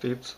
tips